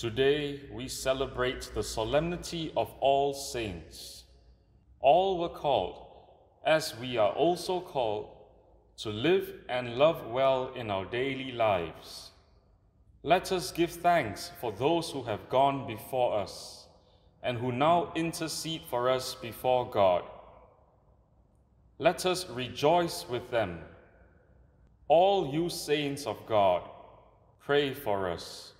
Today we celebrate the solemnity of all saints. All were called, as we are also called, to live and love well in our daily lives. Let us give thanks for those who have gone before us and who now intercede for us before God. Let us rejoice with them. All you saints of God, pray for us.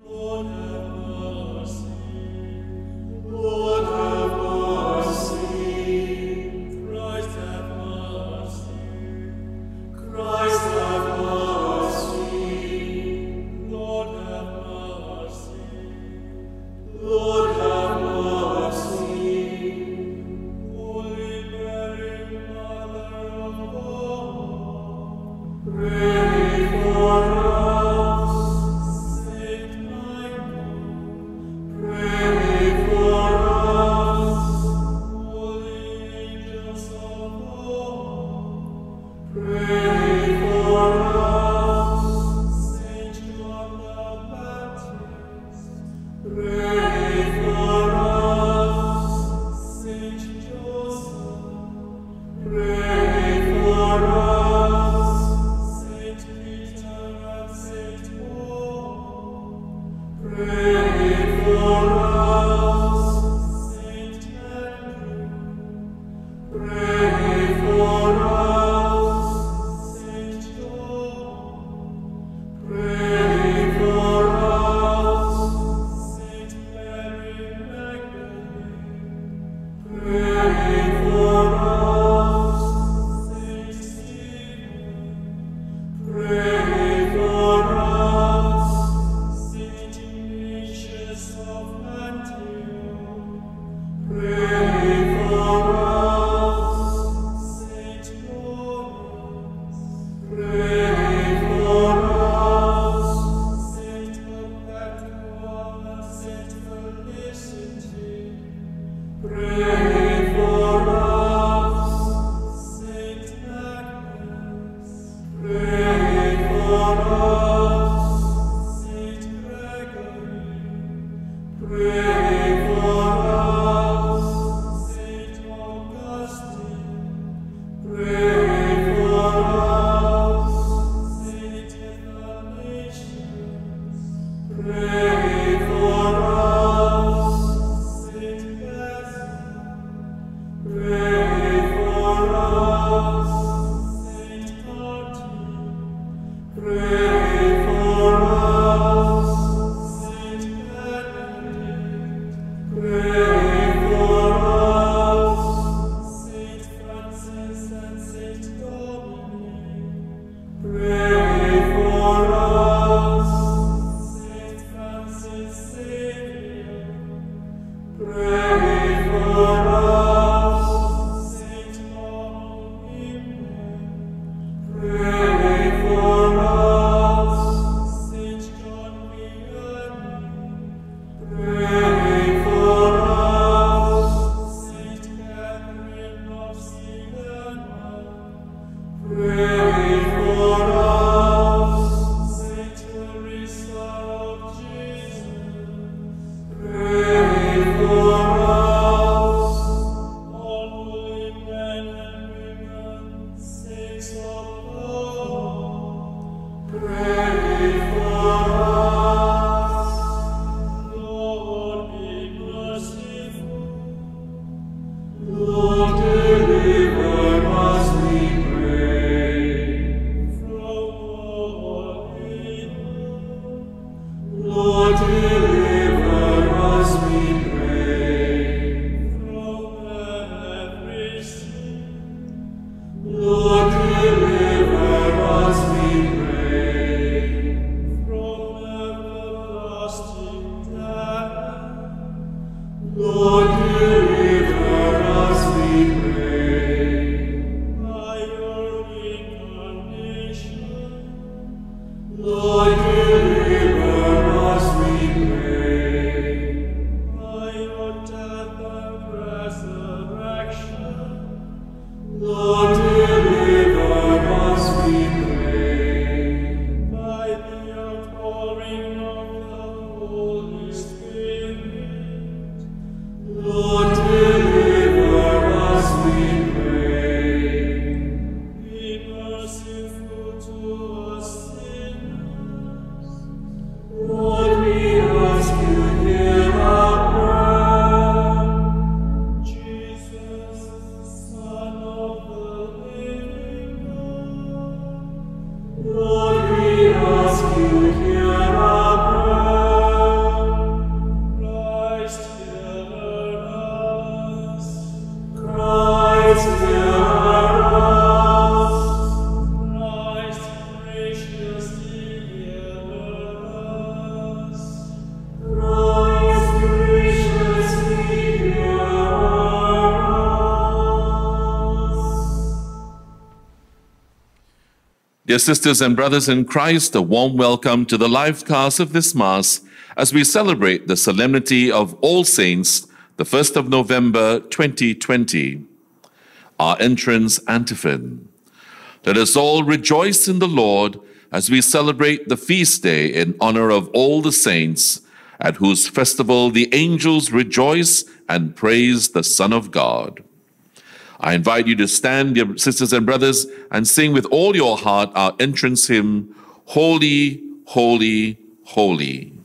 Lord, have mercy. Lord, Yeah. Dear sisters and brothers in Christ, a warm welcome to the live cast of this Mass as we celebrate the solemnity of All Saints, the 1st of November 2020. Our entrance antiphon. Let us all rejoice in the Lord as we celebrate the feast day in honor of all the saints, at whose festival the angels rejoice and praise the Son of God. I invite you to stand, dear sisters and brothers, and sing with all your heart our entrance hymn, Holy, Holy, Holy.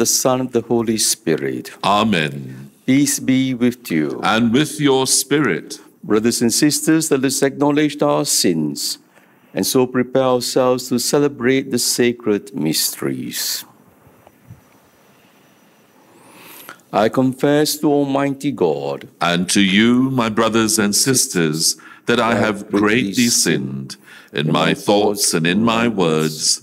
The Son, of the Holy Spirit. Amen. Peace be with you. And with your spirit, Brothers and sisters, let us acknowledge our sins and so prepare ourselves to celebrate the sacred mysteries. I confess to Almighty God and to you, my brothers and sisters, that I have greatly sinned in my thoughts and in my words,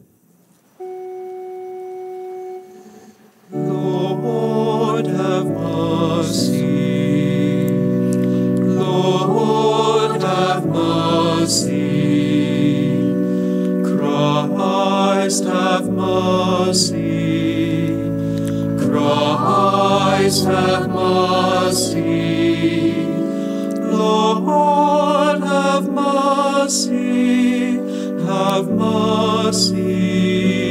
Christ have mercy. Christ have mercy. Lord have mercy. Have mercy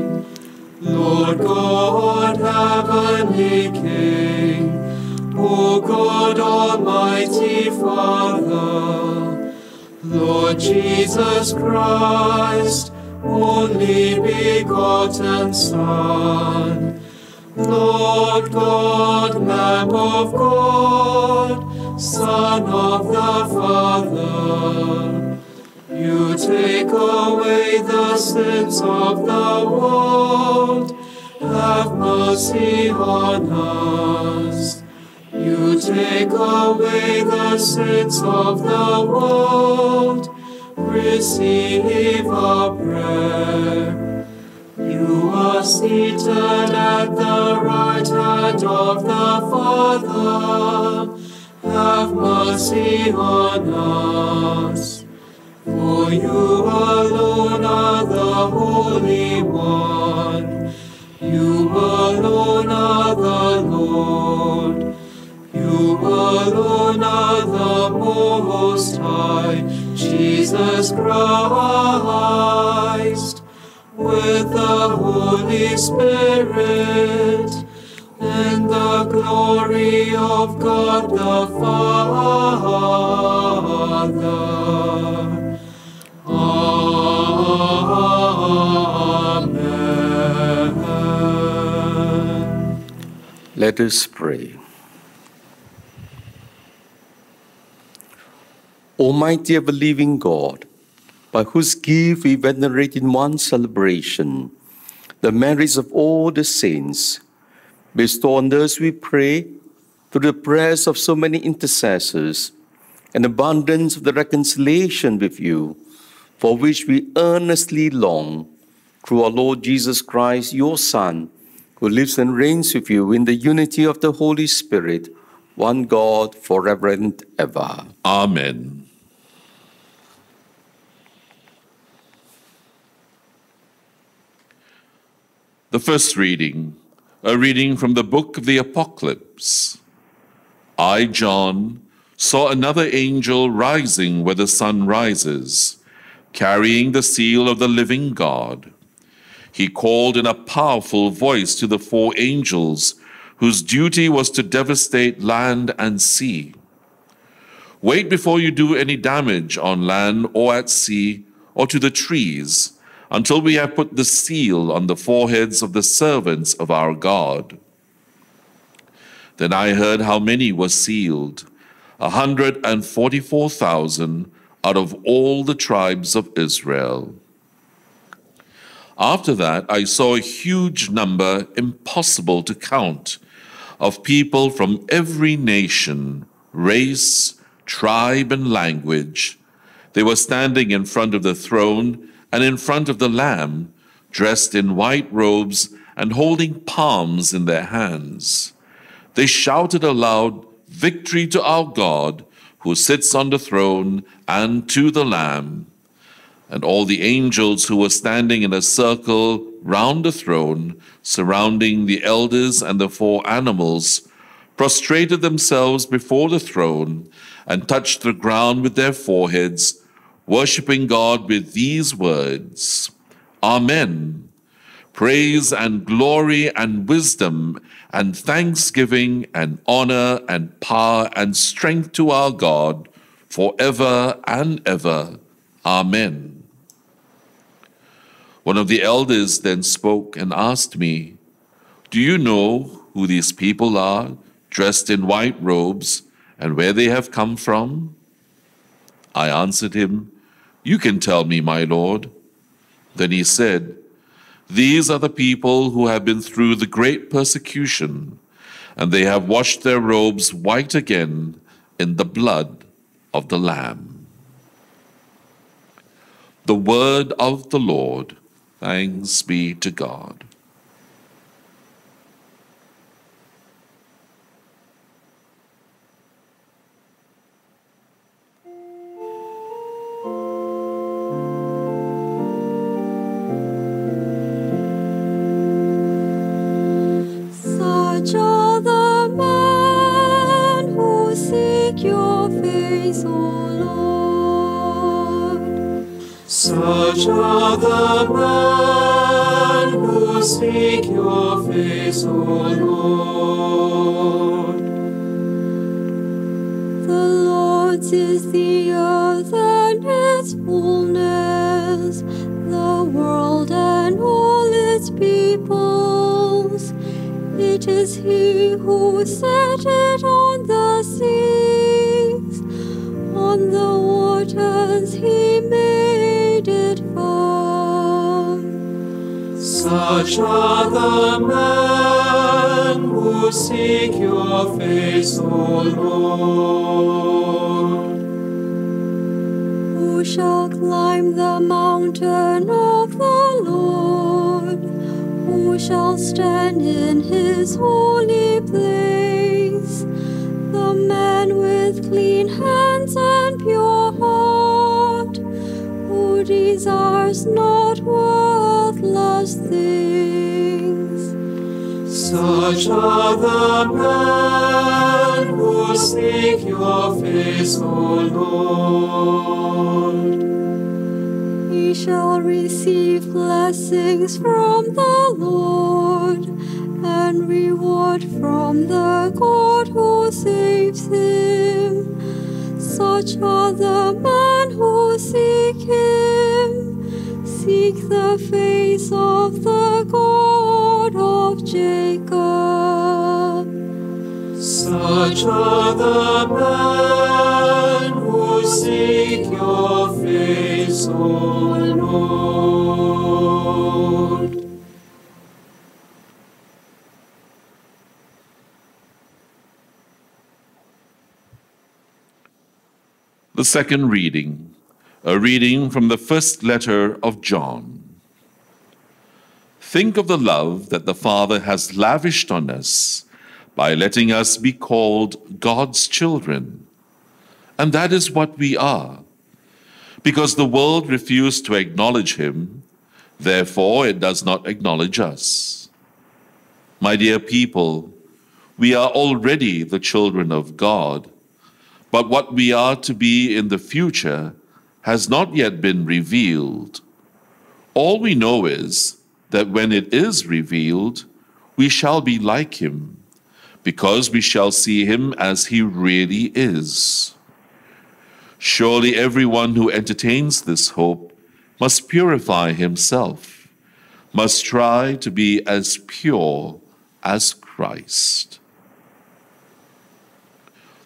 Lord God, heavenly King, O God, Almighty Father, Lord Jesus Christ, only begotten Son, Lord God, Lamb of God, Son of the Father, you take away the sins of the world, have mercy on us. You take away the sins of the world, receive our prayer. You are seated at the right hand of the Father. Have mercy on us. For you alone are the Holy One. You alone are the Lord. You alone are the Most High, Jesus Christ, with the Holy Spirit, and the glory of God the Father. Let us pray. Almighty ever living God, by whose gift we venerate in one celebration the merits of all the saints, bestow on us, we pray, through the prayers of so many intercessors, an abundance of the reconciliation with you, for which we earnestly long, through our Lord Jesus Christ, your Son, who lives and reigns with you in the unity of the Holy Spirit, one God, forever and ever. Amen. The first reading, a reading from the book of the Apocalypse. I, John, saw another angel rising where the sun rises, carrying the seal of the living God. He called in a powerful voice to the four angels whose duty was to devastate land and sea. Wait before you do any damage on land or at sea or to the trees until we have put the seal on the foreheads of the servants of our God. Then I heard how many were sealed, 144,000 out of all the tribes of Israel. After that, I saw a huge number, impossible to count, of people from every nation, race, tribe, and language. They were standing in front of the throne and in front of the Lamb, dressed in white robes and holding palms in their hands. They shouted aloud, Victory to our God, who sits on the throne, and to the Lamb. And all the angels who were standing in a circle round the throne, surrounding the elders and the four animals, prostrated themselves before the throne and touched the ground with their foreheads, worshipping God with these words Amen. Praise and glory and wisdom and thanksgiving and honor and power and strength to our God forever and ever. Amen. One of the elders then spoke and asked me, Do you know who these people are, dressed in white robes, and where they have come from? I answered him, You can tell me, my Lord. Then he said, These are the people who have been through the great persecution, and they have washed their robes white again in the blood of the Lamb. The word of the Lord. Thanks be to God. Search other men who seek your face, O Lord. Search other men who seek your face, O Lord. The Lord's is the earth and its fullness, the world and all its peoples it is He who set it on the seas, on the waters He made it firm. Such are the men who seek your face, O Lord. Who shall climb the mountain of the Lord? Shall stand in his holy place? The man with clean hands and pure heart, who desires not worthless things. Such are the men who seek your face, O Lord. He shall receive blessings from the Lord and reward from the God who saves him. Such are the men who seek him, seek the face of the God of Jacob. Such are the men who seek your O Lord. The second reading, a reading from the first letter of John. Think of the love that the Father has lavished on us by letting us be called God's children. And that is what we are. Because the world refused to acknowledge him, therefore it does not acknowledge us. My dear people, we are already the children of God. But what we are to be in the future has not yet been revealed. All we know is that when it is revealed, we shall be like him, because we shall see him as he really is. Surely everyone who entertains this hope must purify himself, must try to be as pure as Christ.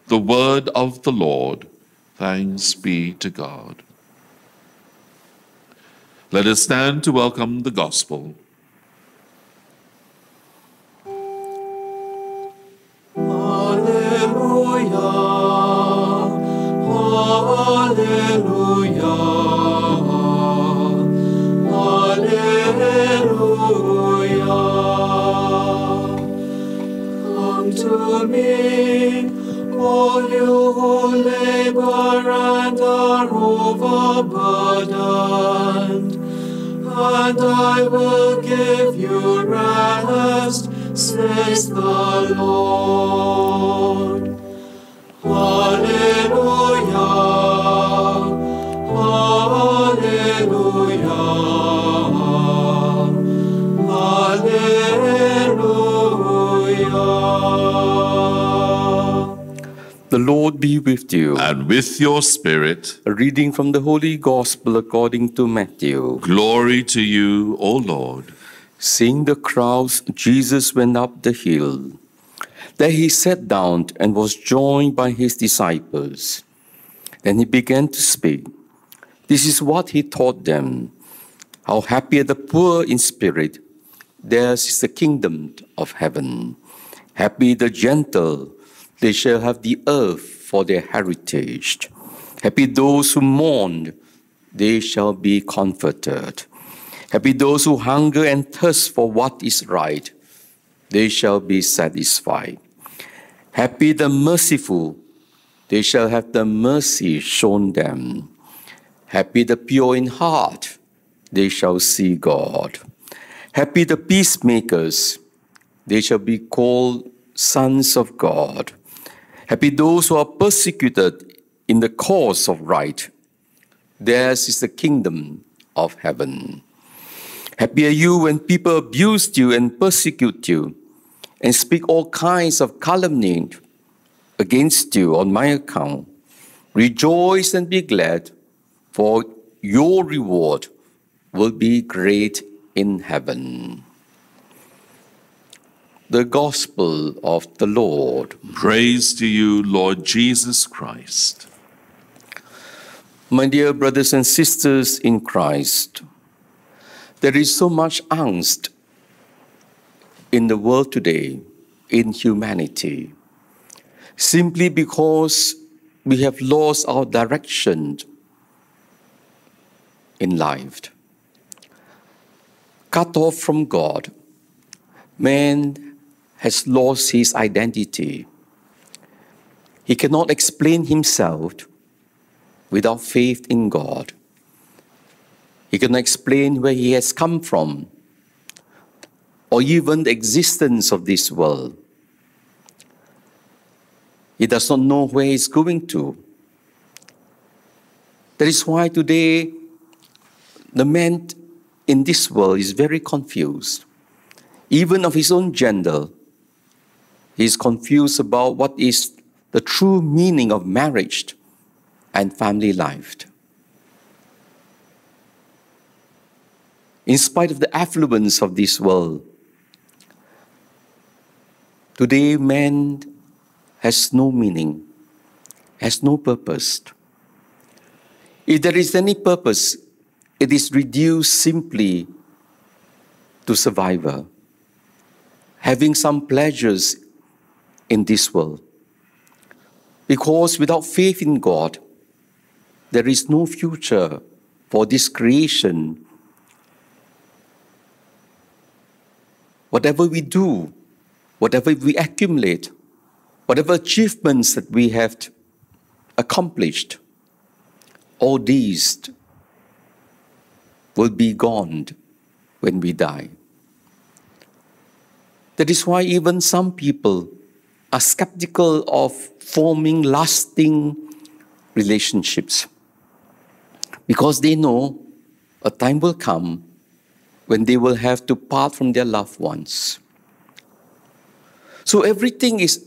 The word of the Lord. Thanks be to God. Let us stand to welcome the gospel. To me, all you who labor and are overburdened, and I will give you rest, says the Lord. Hallelujah. Hallelujah. The Lord be with you. And with your spirit, A reading from the Holy Gospel according to Matthew. glory to you, O Lord. Seeing the crowds, Jesus went up the hill. There he sat down and was joined by his disciples. Then he began to speak. This is what he taught them How happy are the poor in spirit, theirs is the kingdom of heaven. Happy the gentle, they shall have the earth for their heritage. Happy those who mourn, they shall be comforted. Happy those who hunger and thirst for what is right, they shall be satisfied. Happy the merciful, they shall have the mercy shown them. Happy the pure in heart, they shall see God. Happy the peacemakers, they shall be called sons of God. Happy those who are persecuted in the cause of right, theirs is the kingdom of heaven. Happy are you when people abuse you and persecute you and speak all kinds of calumny against you on my account. Rejoice and be glad, for your reward will be great in heaven. The Gospel of the Lord. Praise to you, Lord Jesus Christ. My dear brothers and sisters in Christ, there is so much angst in the world today, in humanity, simply because we have lost our direction in life. Cut off from God, man has lost his identity. He cannot explain himself without faith in God. He cannot explain where he has come from or even the existence of this world. He does not know where he's going to. That is why today the man in this world is very confused. Even of his own gender, he is confused about what is the true meaning of marriage and family life. In spite of the affluence of this world, today man has no meaning, has no purpose. If there is any purpose, it is reduced simply to survival, having some pleasures in this world. Because without faith in God, there is no future for this creation. Whatever we do, whatever we accumulate, whatever achievements that we have accomplished, all these will be gone when we die. That is why even some people are skeptical of forming lasting relationships because they know a time will come when they will have to part from their loved ones. So everything is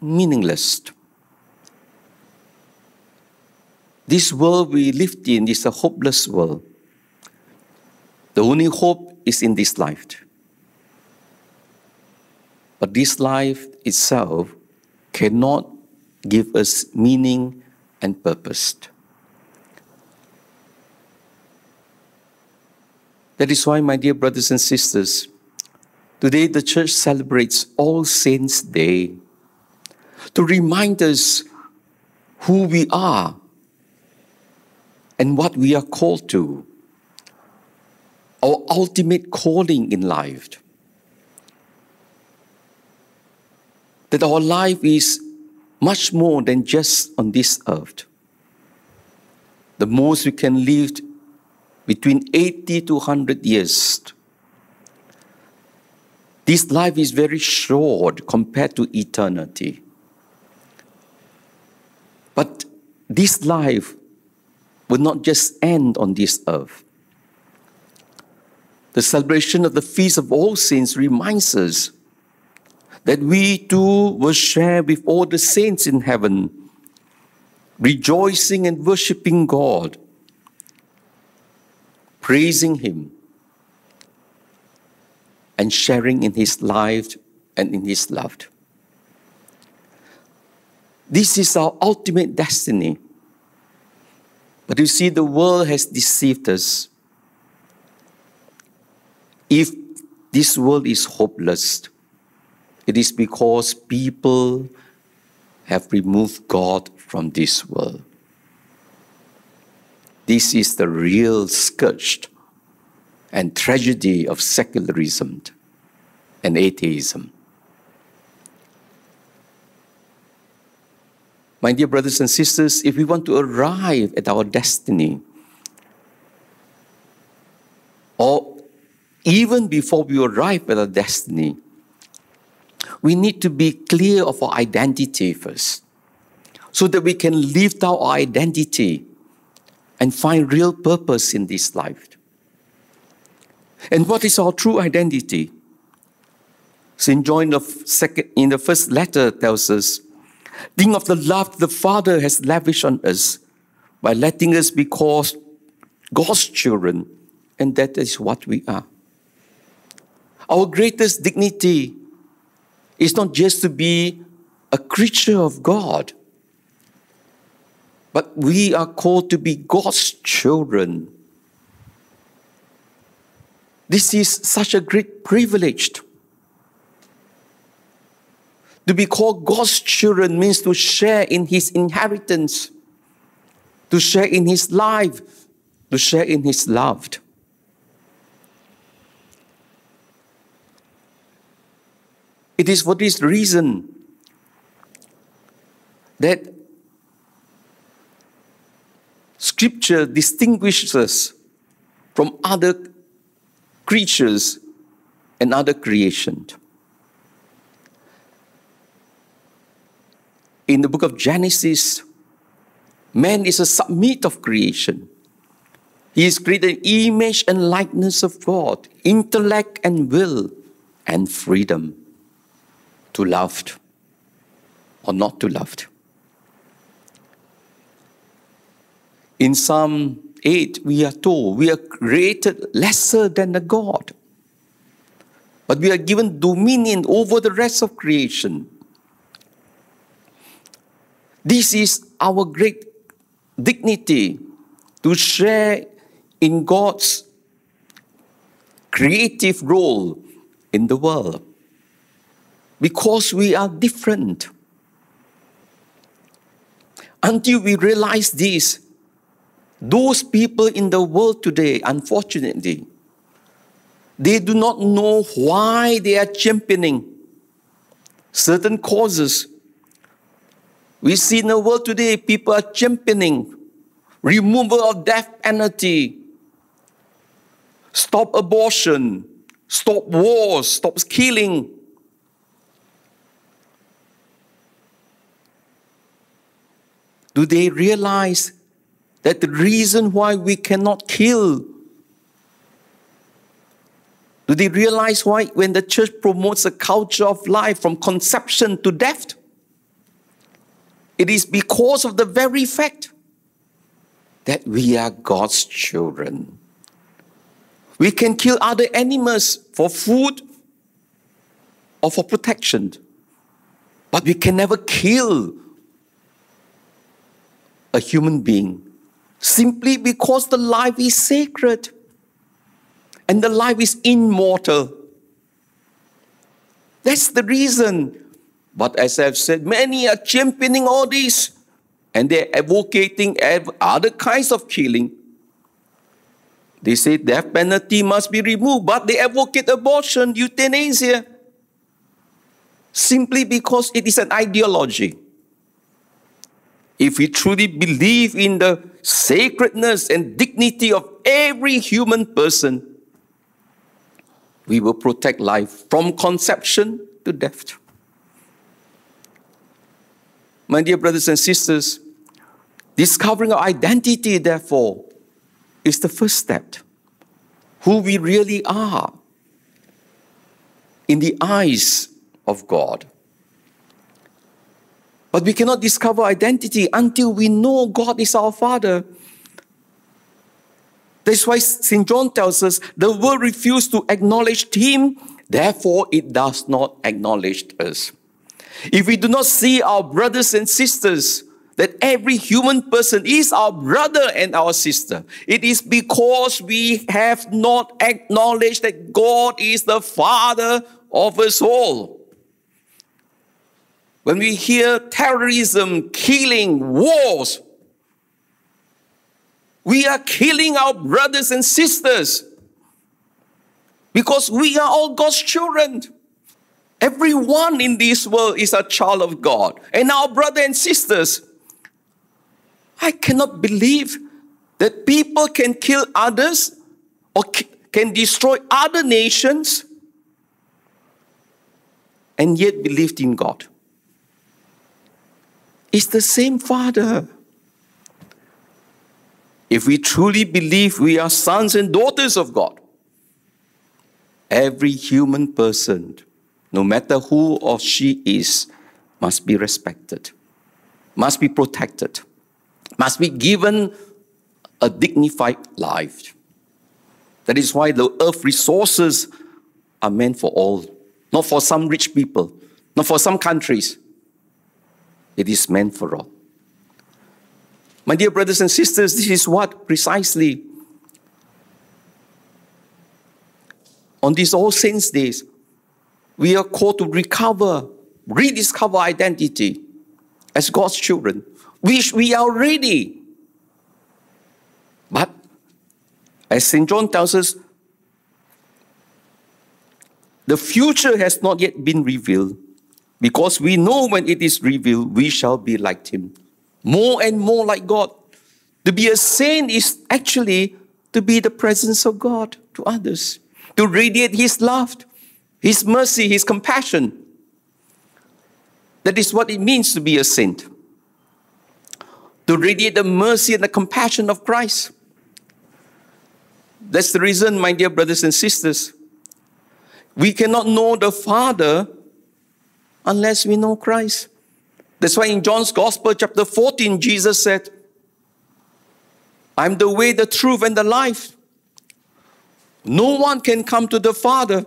meaningless. This world we live in is a hopeless world. The only hope is in this life. But this life itself cannot give us meaning and purpose. That is why, my dear brothers and sisters, today the church celebrates All Saints' Day to remind us who we are and what we are called to, our ultimate calling in life. That our life is much more than just on this earth. The most we can live between 80 to 100 years. This life is very short compared to eternity. But this life will not just end on this earth. The celebration of the Feast of All Saints reminds us that we too will share with all the saints in heaven, rejoicing and worshiping God, praising Him, and sharing in His life and in His love. This is our ultimate destiny. But you see, the world has deceived us. If this world is hopeless, it is because people have removed God from this world. This is the real scourge and tragedy of secularism and atheism. My dear brothers and sisters, if we want to arrive at our destiny, or even before we arrive at our destiny, we need to be clear of our identity first. so that we can live out our identity and find real purpose in this life. And what is our true identity? St. John the second, in the first letter tells us, think of the love the Father has lavished on us by letting us be called God's children, and that is what we are. Our greatest dignity is not just to be a creature of God, but we are called to be God's children. This is such a great privilege. To be called God's children means to share in His inheritance, to share in His life, to share in His love. It is for this reason that Scripture distinguishes us from other creatures and other creation. In the book of Genesis, man is a submit of creation. He is created image and likeness of God, intellect and will, and freedom to loved or not to loved. In Psalm 8, we are told we are created lesser than the God. But we are given dominion over the rest of creation. This is our great dignity to share in God's creative role in the world because we are different. Until we realize this, those people in the world today, unfortunately, they do not know why they are championing certain causes. We see in the world today, people are championing removal of death penalty, stop abortion, stop wars, stop killing. Do they realize that the reason why we cannot kill? Do they realize why when the church promotes a culture of life from conception to death it is because of the very fact that we are God's children. We can kill other animals for food or for protection but we can never kill a human being simply because the life is sacred and the life is immortal. That's the reason. But as I've said, many are championing all this and they're advocating other kinds of killing. They say death penalty must be removed, but they advocate abortion, euthanasia, simply because it is an ideology. If we truly believe in the sacredness and dignity of every human person, we will protect life from conception to death. My dear brothers and sisters, discovering our identity, therefore, is the first step. Who we really are in the eyes of God. But we cannot discover identity until we know God is our Father. That's why St. John tells us the world refused to acknowledge Him, therefore it does not acknowledge us. If we do not see our brothers and sisters, that every human person is our brother and our sister. It is because we have not acknowledged that God is the Father of us all. When we hear terrorism, killing, wars, we are killing our brothers and sisters because we are all God's children. Everyone in this world is a child of God. And our brothers and sisters, I cannot believe that people can kill others or can destroy other nations and yet believed in God. Is the same Father. If we truly believe we are sons and daughters of God, every human person, no matter who or she is, must be respected, must be protected, must be given a dignified life. That is why the earth resources are meant for all, not for some rich people, not for some countries. It is meant for all. My dear brothers and sisters, this is what precisely on these All Saints' days we are called to recover, rediscover identity as God's children, which we are ready. But as St. John tells us, the future has not yet been revealed because we know when it is revealed, we shall be like Him, more and more like God. To be a saint is actually to be the presence of God to others, to radiate His love, His mercy, His compassion. That is what it means to be a saint. To radiate the mercy and the compassion of Christ. That's the reason, my dear brothers and sisters, we cannot know the Father unless we know Christ. That's why in John's Gospel, chapter 14, Jesus said, I'm the way, the truth, and the life. No one can come to the Father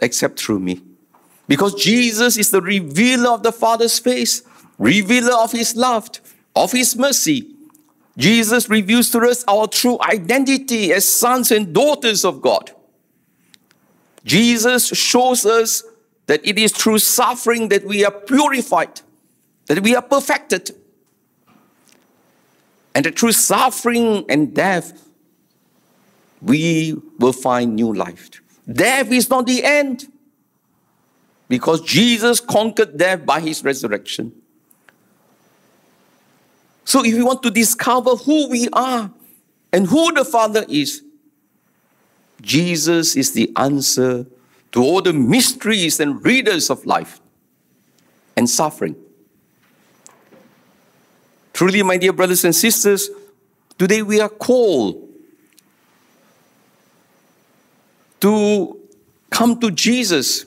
except through me. Because Jesus is the revealer of the Father's face, revealer of His love, of His mercy. Jesus reveals to us our true identity as sons and daughters of God. Jesus shows us that it is through suffering that we are purified, that we are perfected. And that through suffering and death, we will find new life. Death is not the end because Jesus conquered death by his resurrection. So, if we want to discover who we are and who the Father is, Jesus is the answer to all the mysteries and readers of life and suffering. Truly, my dear brothers and sisters, today we are called to come to Jesus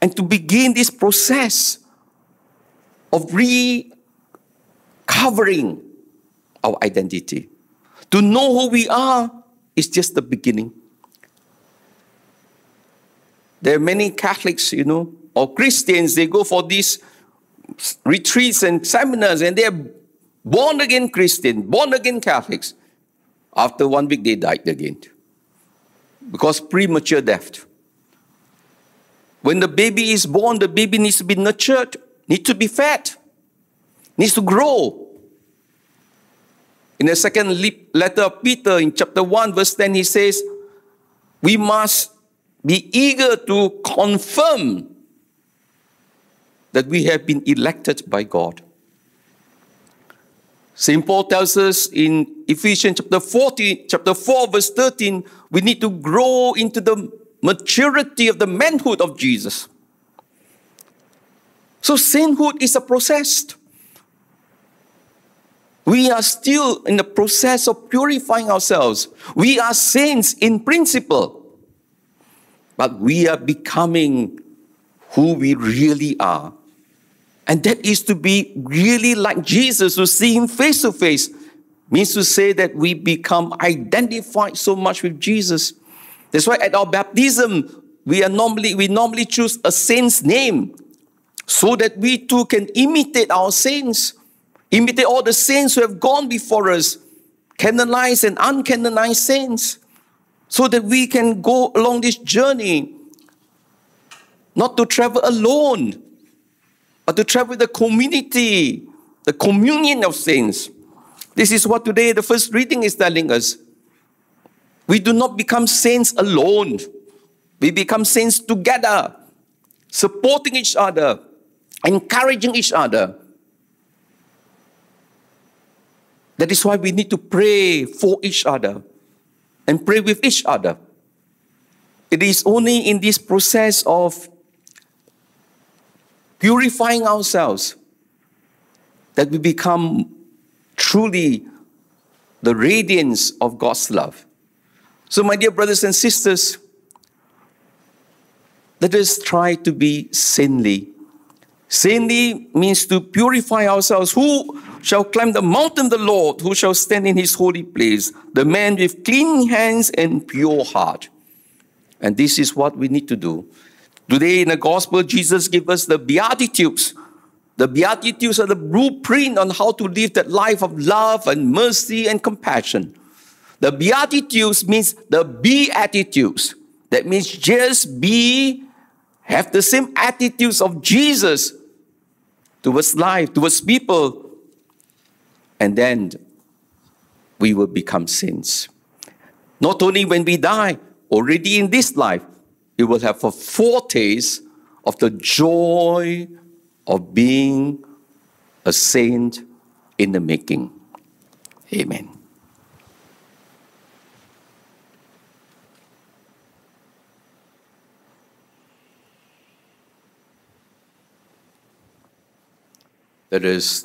and to begin this process of recovering our identity. To know who we are is just the beginning. There are many Catholics, you know, or Christians, they go for these retreats and seminars and they're born again Christian, born again Catholics. After one week, they died again because premature death. When the baby is born, the baby needs to be nurtured, needs to be fed, needs to grow. In the second letter of Peter, in chapter 1, verse 10, he says, We must be eager to confirm that we have been elected by God. St. Paul tells us in Ephesians chapter 14, chapter 4, verse 13, we need to grow into the maturity of the manhood of Jesus. So sainthood is a process. We are still in the process of purifying ourselves. We are saints in principle, but we are becoming who we really are. And that is to be really like Jesus, to see Him face to face, means to say that we become identified so much with Jesus. That's why at our baptism, we are normally we normally choose a saint's name so that we too can imitate our saints imitate all the saints who have gone before us, canonized and uncanonized saints, so that we can go along this journey, not to travel alone, but to travel with the community, the communion of saints. This is what today the first reading is telling us. We do not become saints alone. We become saints together, supporting each other, encouraging each other, That is why we need to pray for each other and pray with each other. It is only in this process of purifying ourselves, that we become truly the radiance of God's love. So, my dear brothers and sisters, let us try to be saintly. Saintly means to purify ourselves. Who shall climb the mountain of the Lord? Who shall stand in his holy place? The man with clean hands and pure heart. And this is what we need to do. Today in the gospel, Jesus gives us the Beatitudes. The Beatitudes are the blueprint on how to live that life of love and mercy and compassion. The Beatitudes means the Beatitudes. That means just be, have the same attitudes of Jesus towards life, towards people, and then we will become saints. Not only when we die, already in this life, we will have a foretaste of the joy of being a saint in the making. Amen. Let us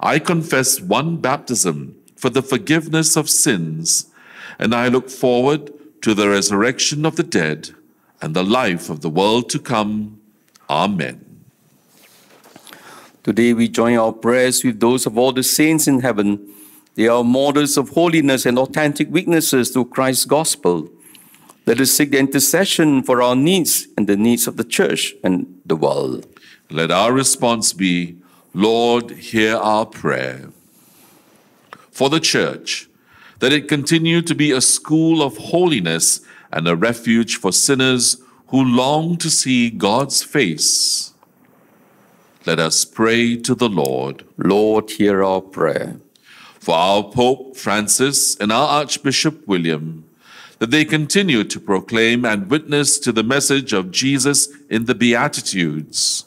I confess one baptism for the forgiveness of sins, and I look forward to the resurrection of the dead and the life of the world to come. Amen. Today we join our prayers with those of all the saints in heaven. They are models of holiness and authentic witnesses to Christ's gospel. Let us seek the intercession for our needs and the needs of the church and the world. Let our response be, Lord, hear our prayer. For the church, that it continue to be a school of holiness and a refuge for sinners who long to see God's face. Let us pray to the Lord. Lord, hear our prayer. For our Pope Francis and our Archbishop William, that they continue to proclaim and witness to the message of Jesus in the Beatitudes.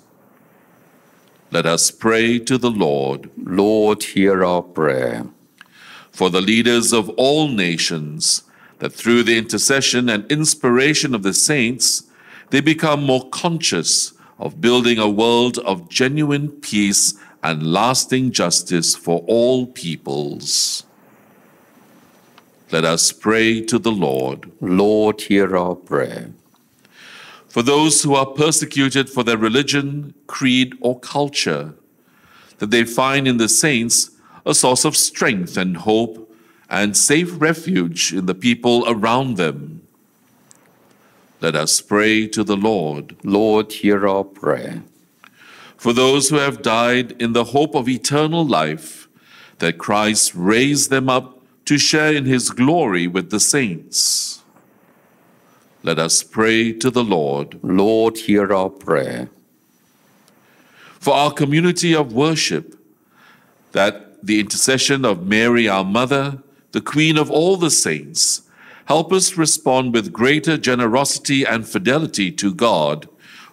Let us pray to the Lord. Lord, hear our prayer. For the leaders of all nations, that through the intercession and inspiration of the saints, they become more conscious of building a world of genuine peace and lasting justice for all peoples. Let us pray to the Lord. Lord, hear our prayer. For those who are persecuted for their religion, creed, or culture, that they find in the saints a source of strength and hope and safe refuge in the people around them. Let us pray to the Lord. Lord, hear our prayer. For those who have died in the hope of eternal life, that Christ raise them up to share in his glory with the saints. Let us pray to the Lord. Lord, hear our prayer. For our community of worship, that the intercession of Mary, our mother, the Queen of all the saints, Help us respond with greater generosity and fidelity to God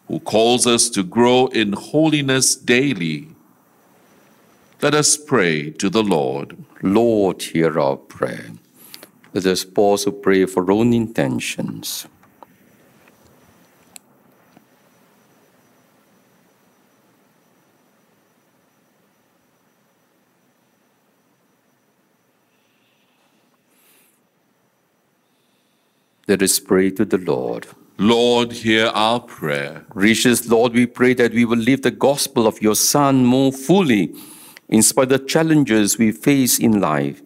who calls us to grow in holiness daily. Let us pray to the Lord. Lord, hear our prayer. Let us pause to pray for our own intentions. Let us pray to the Lord. Lord, hear our prayer. Gracious Lord, we pray that we will live the gospel of your Son more fully in spite of the challenges we face in life.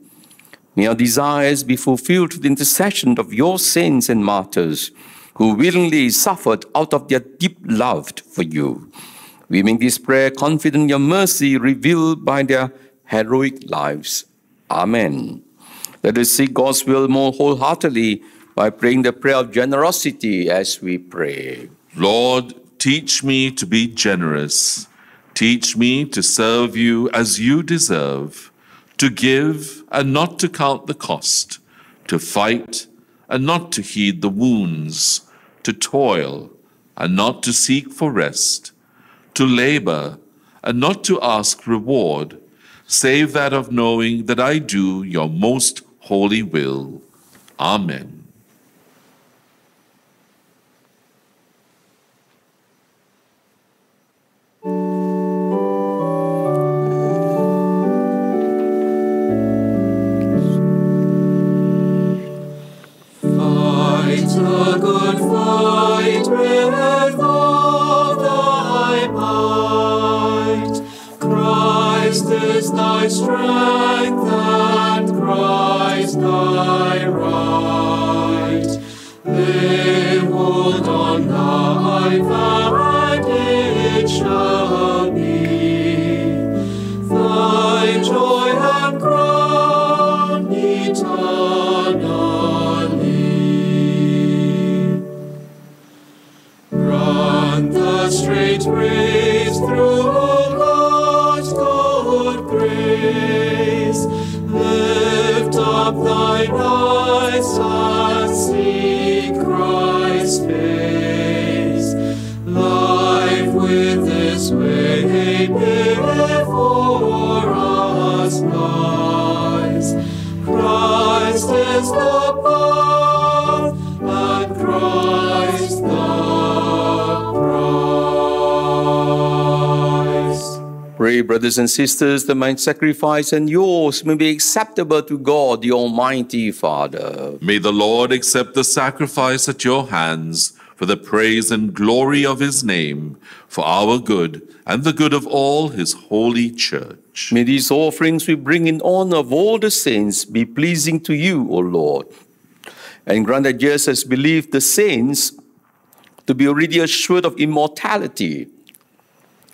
May our desires be fulfilled through the intercession of your saints and martyrs who willingly suffered out of their deep love for you. We make this prayer confident in your mercy revealed by their heroic lives. Amen. Let us seek God's will more wholeheartedly by praying the prayer of generosity as we pray. Lord, teach me to be generous. Teach me to serve you as you deserve, to give and not to count the cost, to fight and not to heed the wounds, to toil and not to seek for rest, to labor and not to ask reward, save that of knowing that I do your most holy will. Amen. A good fight with all thy might. Christ is thy strength and Christ thy right. Lay hold on life and race through God's grace. Lift up thine eyes see Christ's face. Life with this way Pray, brothers and sisters, that my sacrifice and yours may be acceptable to God, the Almighty Father. May the Lord accept the sacrifice at your hands for the praise and glory of his name, for our good and the good of all his holy church. May these offerings we bring in honor of all the saints be pleasing to you, O Lord. And grant that just as believed the saints to be already assured of immortality,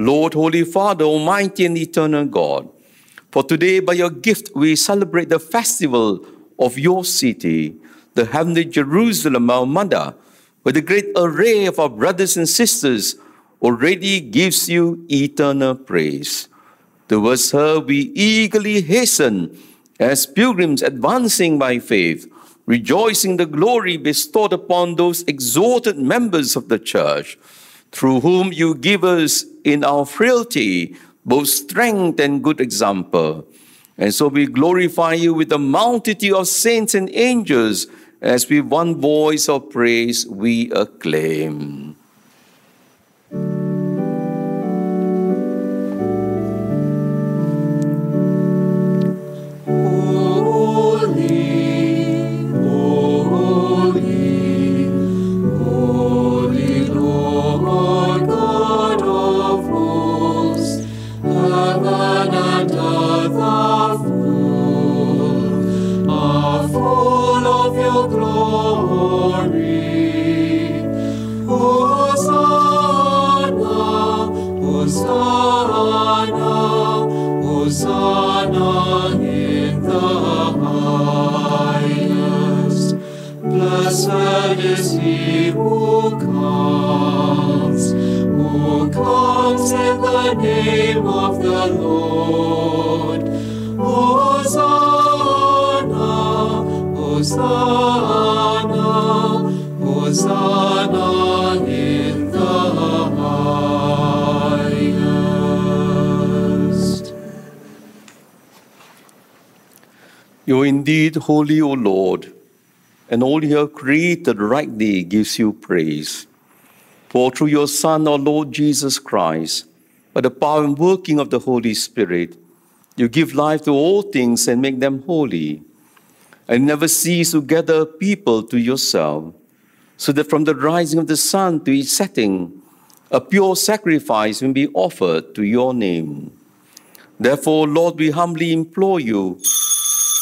Lord, Holy Father, Almighty and Eternal God, for today by your gift we celebrate the festival of your city, the heavenly Jerusalem, our mother, where the great array of our brothers and sisters already gives you eternal praise. Towards her we eagerly hasten as pilgrims advancing by faith, rejoicing the glory bestowed upon those exalted members of the church, through whom you give us in our frailty both strength and good example. And so we glorify you with the multitude of saints and angels as with one voice of praise we acclaim. Blessed is he who comes, who comes in the name of the Lord. Hosanna, Hosanna, Hosanna in the highest. You are indeed holy, O Lord, and all you have created rightly gives you praise. For through your Son, our Lord Jesus Christ, by the power and working of the Holy Spirit, you give life to all things and make them holy, and never cease to gather people to yourself, so that from the rising of the sun to its setting, a pure sacrifice will be offered to your name. Therefore, Lord, we humbly implore you,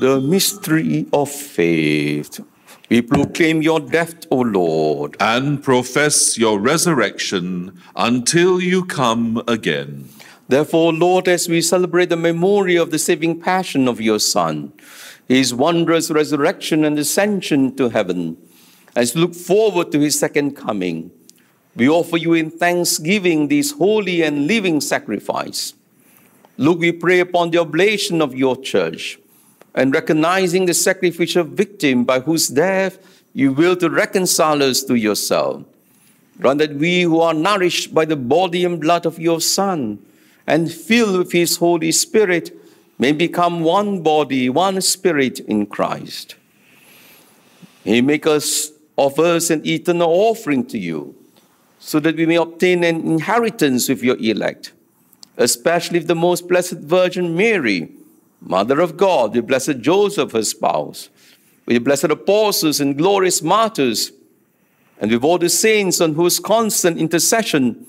The mystery of faith. We proclaim your death, O Lord. and profess your resurrection until you come again. Therefore, Lord, as we celebrate the memory of the saving passion of your Son, his wondrous resurrection and ascension to heaven, as we look forward to his second coming, we offer you in thanksgiving this holy and living sacrifice. Look, we pray upon the oblation of your church, and recognizing the sacrificial victim by whose death you will to reconcile us to yourself. Grant that we who are nourished by the body and blood of your Son and filled with his Holy Spirit may become one body, one spirit in Christ. He make us offer us an eternal offering to you, so that we may obtain an inheritance with your elect, especially with the most blessed Virgin Mary, Mother of God, with blessed Joseph, her spouse, with the blessed apostles and glorious martyrs, and with all the saints on whose constant intercession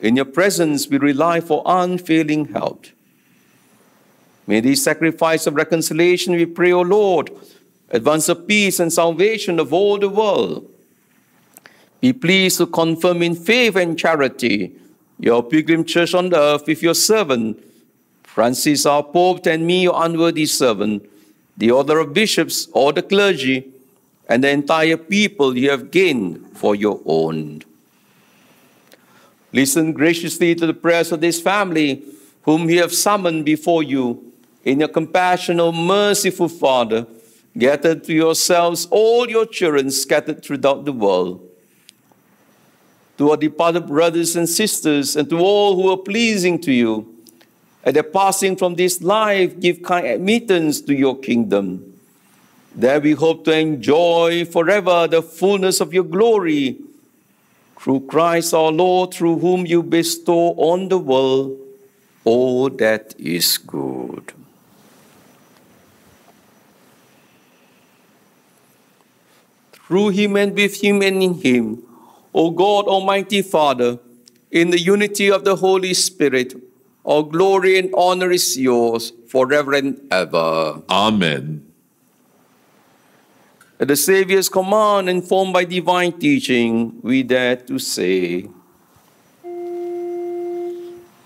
in your presence we rely for unfailing help. May this sacrifice of reconciliation, we pray, O Lord, advance the peace and salvation of all the world. Be pleased to confirm in faith and charity your pilgrim church on earth with your servant, Francis our Pope, and me, your unworthy servant, the order of bishops, all the clergy, and the entire people you have gained for your own. Listen graciously to the prayers of this family, whom you have summoned before you. In your compassionate, merciful Father, gather to yourselves all your children scattered throughout the world. To our departed brothers and sisters, and to all who are pleasing to you, at the passing from this life, give kind admittance to your kingdom. There we hope to enjoy forever the fullness of your glory through Christ our Lord, through whom you bestow on the world all that is good. Through him and with him and in him, O God, Almighty Father, in the unity of the Holy Spirit, All glory and honor is yours forever and ever. Amen. At the Saviour's command, informed by divine teaching, we dare to say,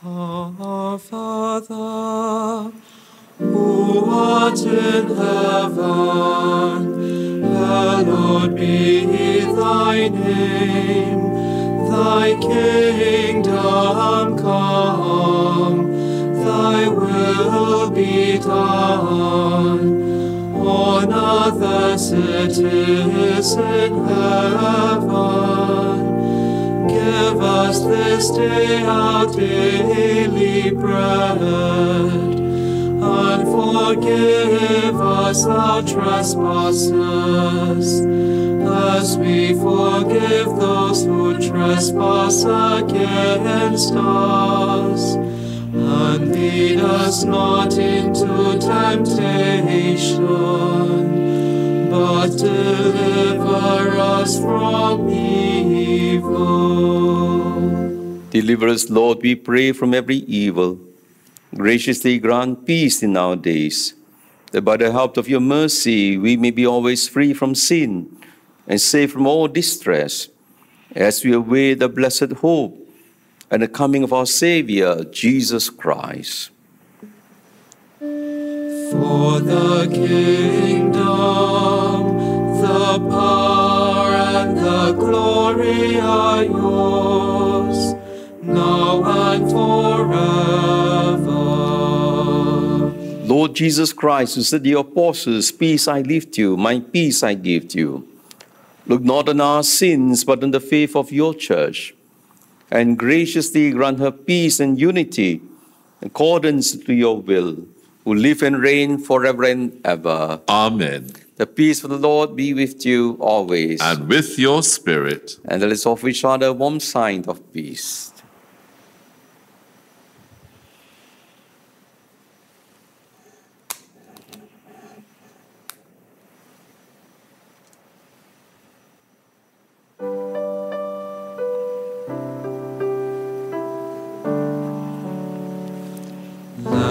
Our Father, who art in heaven, hallowed be thy name. Thy kingdom come, thy will be done on earth as it is in heaven. Give us this day our daily bread, and forgive us our trespasses, as we forgive those who trespass against us. And lead us not into temptation, but deliver us from evil. Deliver us, Lord, we pray, from every evil. Graciously grant peace in our days, that by the help of your mercy we may be always free from sin and safe from all distress, as we await the blessed hope and the coming of our Savior, Jesus Christ. For the kingdom, the power, and the glory are yours, now and forever. Lord Jesus Christ, who said to the apostles, Peace I leave to you, my peace I give to you. Look not on our sins, but on the faith of your church, and graciously grant her peace and unity, in accordance to your will, who live and reign forever and ever. Amen. The peace of the Lord be with you always. And with your spirit. And let us offer each other a warm sign of peace.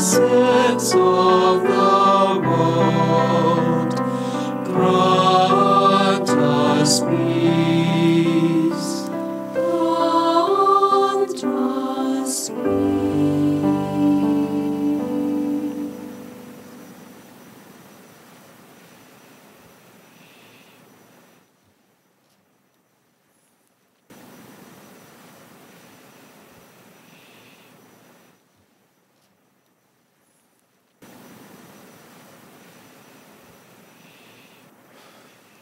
Sins of the world. Grant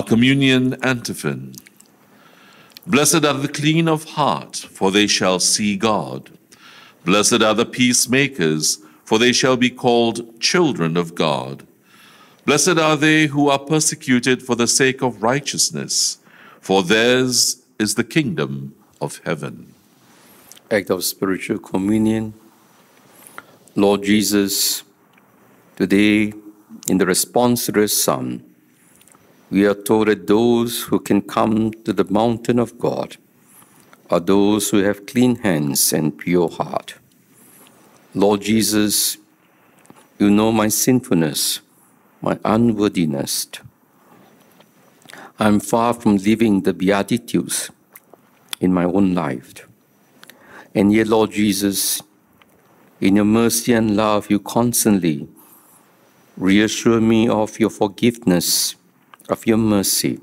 Our communion antiphon. Blessed are the clean of heart, for they shall see God. Blessed are the peacemakers, for they shall be called children of God. Blessed are they who are persecuted for the sake of righteousness, for theirs is the kingdom of heaven. Act of spiritual communion. Lord Jesus, today, in the response to the Son, we are told that those who can come to the mountain of God are those who have clean hands and pure heart. Lord Jesus, you know my sinfulness, my unworthiness. I'm far from living the Beatitudes in my own life. And yet, Lord Jesus, in your mercy and love, you constantly reassure me of your forgiveness, of your mercy,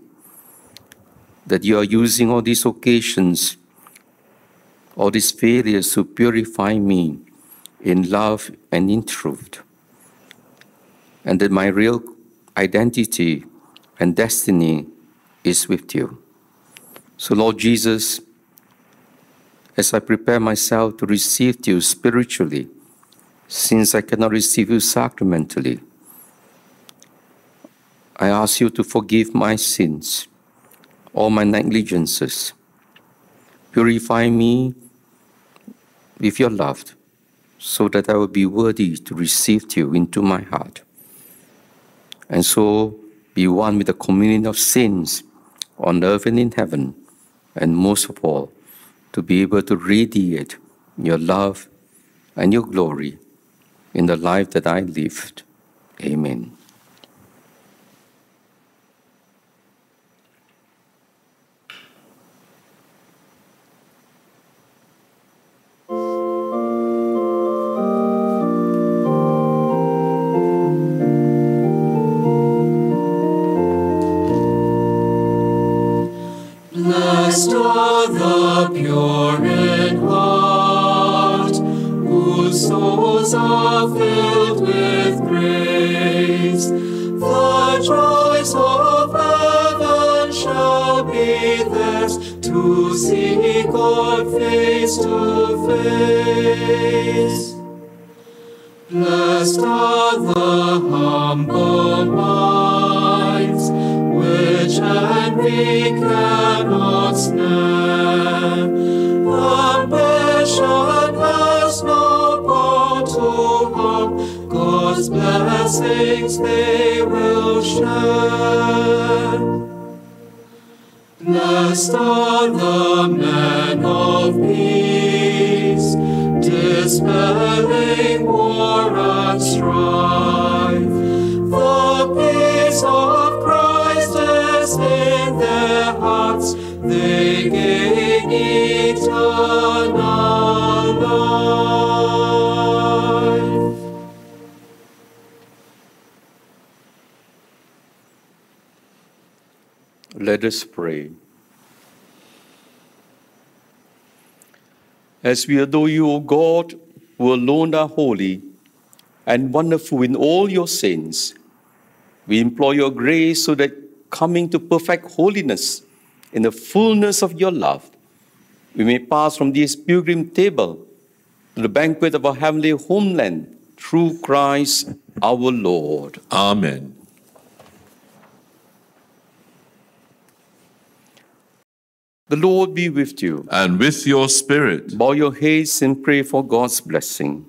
that you are using all these occasions, all these failures to purify me in love and in truth. And that my real identity and destiny is with you. So, Lord Jesus, as I prepare myself to receive you spiritually, since I cannot receive you sacramentally, I ask you to forgive my sins, all my negligences. Purify me with your love, so that I will be worthy to receive you into my heart. And so be one with the communion of saints on earth and in heaven, and most of all, to be able to radiate your love and your glory in the life that I lived. Amen. Blessed are the pure in heart, whose souls are filled with grace. The joys of heaven shall be theirs to see God face to face. Blessed are the humble minds, which envy cannot God's blessings they will share. Blessed are the men of peace, dispelling war and strife. The peace of Christ is in their hearts, they gain eternal Let us pray. As we adore you, O God, who alone are holy and wonderful in all your saints, we implore your grace so that coming to perfect holiness in the fullness of your love, we may pass from this pilgrim table to the banquet of our heavenly homeland through Christ our Lord. Amen. The Lord be with you. And with your spirit, Bow your heads and pray for God's blessing.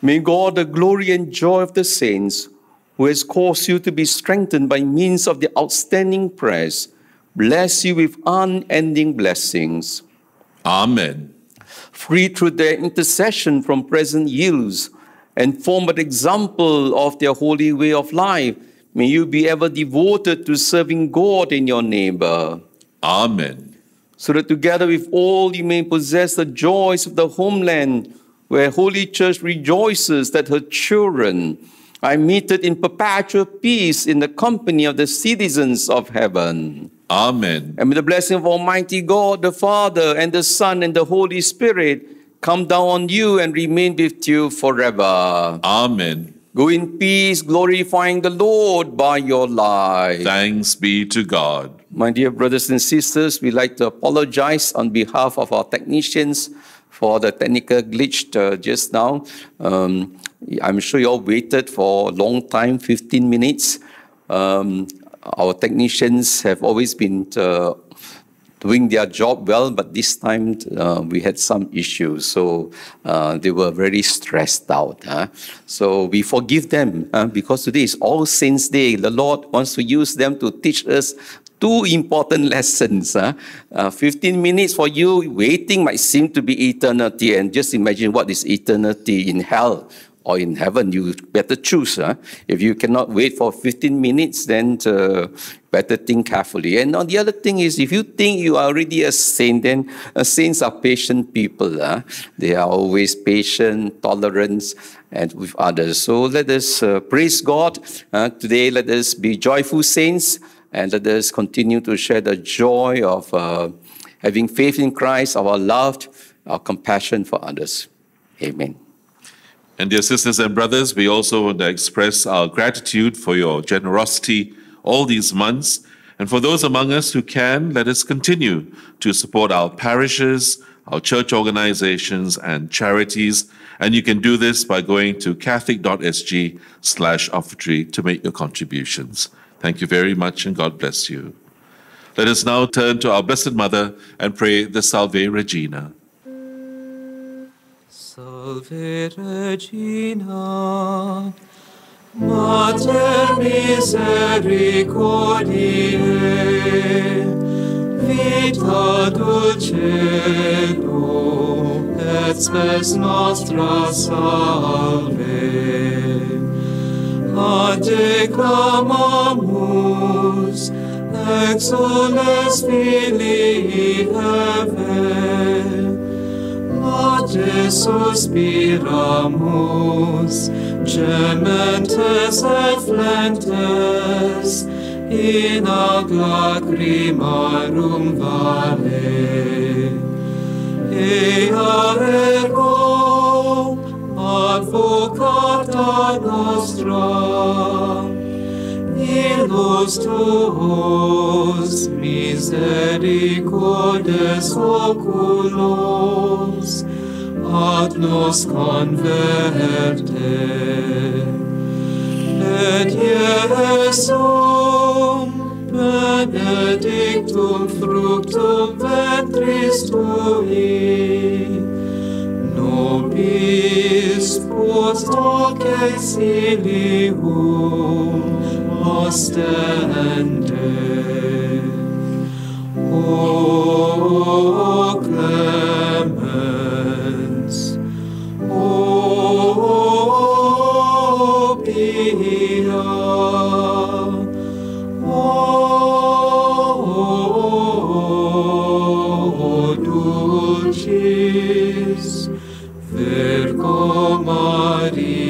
May God, the glory and joy of the saints, who has caused you to be strengthened by means of the outstanding prayers, bless you with unending blessings. Amen. Free through their intercession from present ills and form an example of their holy way of life, may you be ever devoted to serving God and your neighbor. Amen. so that together with all you may possess the joys of the homeland, where Holy Church rejoices that her children are meted in perpetual peace in the company of the citizens of heaven. Amen. And with the blessing of Almighty God, the Father, and the Son, and the Holy Spirit, come down on you and remain with you forever. Amen. Go in peace, glorifying the Lord by your life. Thanks be to God. My dear brothers and sisters, we'd like to apologize on behalf of our technicians for the technical glitch uh, just now. Um, I'm sure you all waited for a long time 15 minutes. Um, our technicians have always been uh, doing their job well, but this time uh, we had some issues. So uh, they were very stressed out. Huh? So we forgive them uh, because today is All Saints' Day. The Lord wants to use them to teach us two important lessons. Huh? Uh, 15 minutes for you waiting might seem to be eternity. And just imagine what is eternity in hell or in heaven, you better choose. Huh? If you cannot wait for 15 minutes, then uh, better think carefully. And the other thing is, if you think you are already a saint, then uh, saints are patient people. Huh? They are always patient, tolerant, and with others. So let us uh, praise God. Uh, today, let us be joyful saints, and let us continue to share the joy of uh, having faith in Christ, our love, our compassion for others. Amen. And dear sisters and brothers, we also want to express our gratitude for your generosity all these months. And for those among us who can, let us continue to support our parishes, our church organizations, and charities. And you can do this by going to catholic.sg slash offertory to make your contributions. Thank you very much, and God bless you. Let us now turn to our Blessed Mother and pray the Salve Regina. Salve Regina, Mater misericordiae, vita dulcedo, et spes nostra salve. Ade clamamus, exules filii Hevae, Ade suspiramus, gementes et flentes, in ad lacrimarum vale. Ea ergo, advocata nostra, ilus tuos misericordes oculos ad nos converte. Et Iesum benedictum fructum ventris tui, nobis post hoc exilium ostende. O clemens, O pia, dulcis Virgo Maria.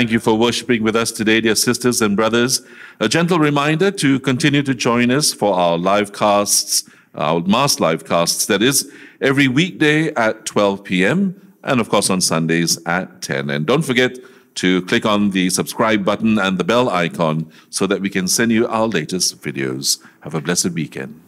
thank you for worshiping with us today, dear sisters and brothers. A gentle reminder to continue to join us for our live casts, our mass live casts, that is, every weekday at 12 p.m. and, of course, on Sundays at 10. And don't forget to click on the subscribe button and the bell icon so that we can send you our latest videos. Have a blessed weekend.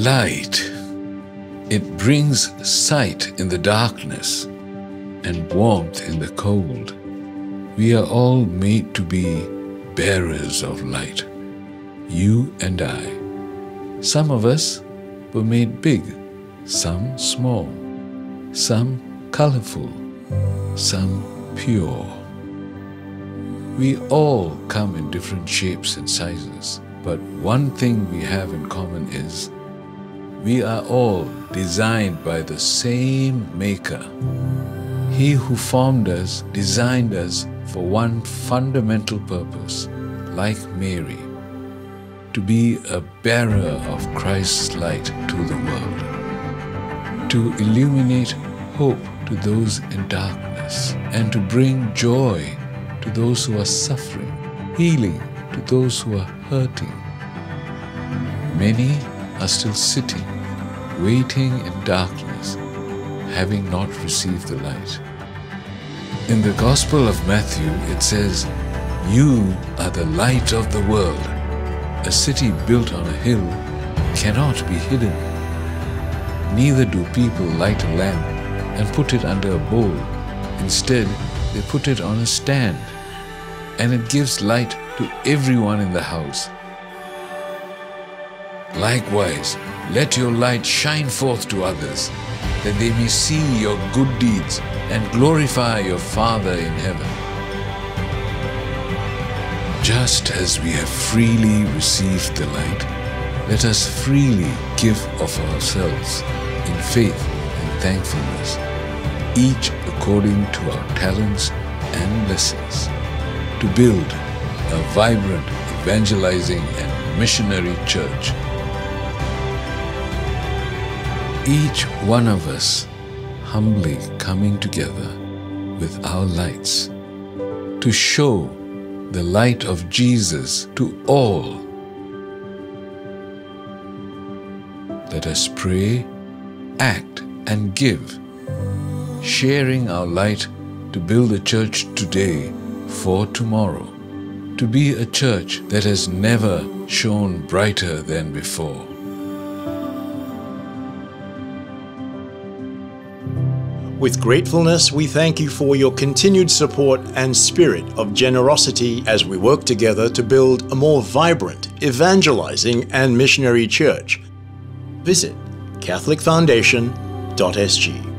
Light. It brings sight in the darkness and warmth in the cold. We are all made to be bearers of light. You and I. Some of us were made big, some small, some colorful, some pure. We all come in different shapes and sizes, but one thing we have in common is we are all designed by the same Maker. He who formed us designed us for one fundamental purpose, like Mary, to be a bearer of Christ's light to the world, to illuminate hope to those in darkness, and to bring joy to those who are suffering, healing to those who are hurting. Many are still sitting, waiting in darkness, having not received the light. In the Gospel of Matthew, it says, You are the light of the world. A city built on a hill cannot be hidden. Neither do people light a lamp and put it under a bowl. Instead, they put it on a stand, and it gives light to everyone in the house. Likewise, let your light shine forth to others, that they may see your good deeds and glorify your Father in heaven. Just as we have freely received the light, let us freely give of ourselves in faith and thankfulness, each according to our talents and blessings, to build a vibrant, evangelizing, and missionary church. Each one of us humbly coming together with our lights to show the light of Jesus to all. Let us pray, act, and give, sharing our light to build a church today for tomorrow, to be a church that has never shone brighter than before. With gratefulness, we thank you for your continued support and spirit of generosity as we work together to build a more vibrant, evangelizing, and missionary church. Visit CatholicFoundation.sg.